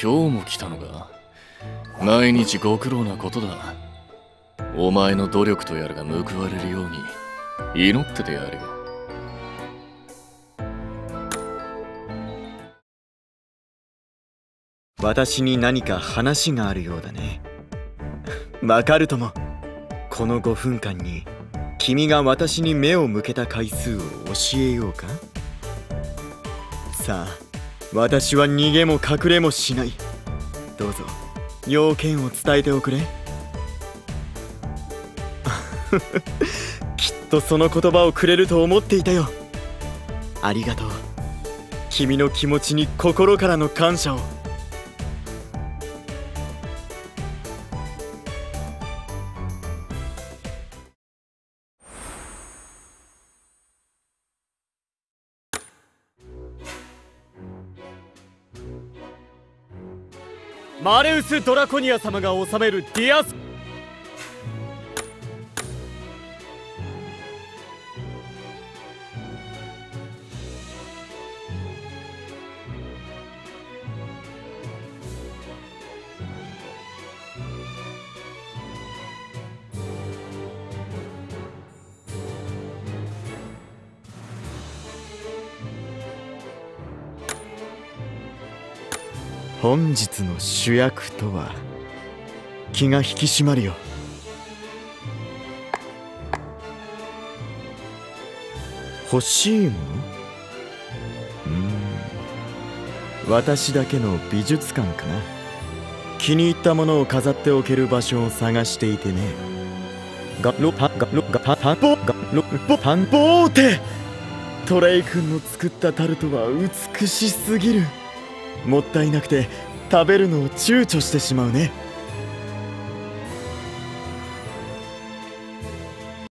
今日も来たのか？毎日ご苦労なことだ。お前の努力とやらが報われるように祈っててやるよ私に何か話があるようだね。わかるとも。この5分間に。君が私に目を向けた回数を教えようか？さあ私は逃げも隠れもしない。どうぞ要件を伝えておくれ。きっとその言葉をくれると思っていたよ。ありがとう。君の気持ちに心からの感謝を。マレウス・ドラコニア様が治めるディアス本日の主役とは気が引き締まるよ。欲しいもの？うん。私だけの美術館かな。気に入ったものを飾っておける場所を探していてね。ガロパガロガパパンボガロボパンボーテトレイ君の作ったタルトは美しすぎるもったいなくて食べるのを躊躇してしまうね。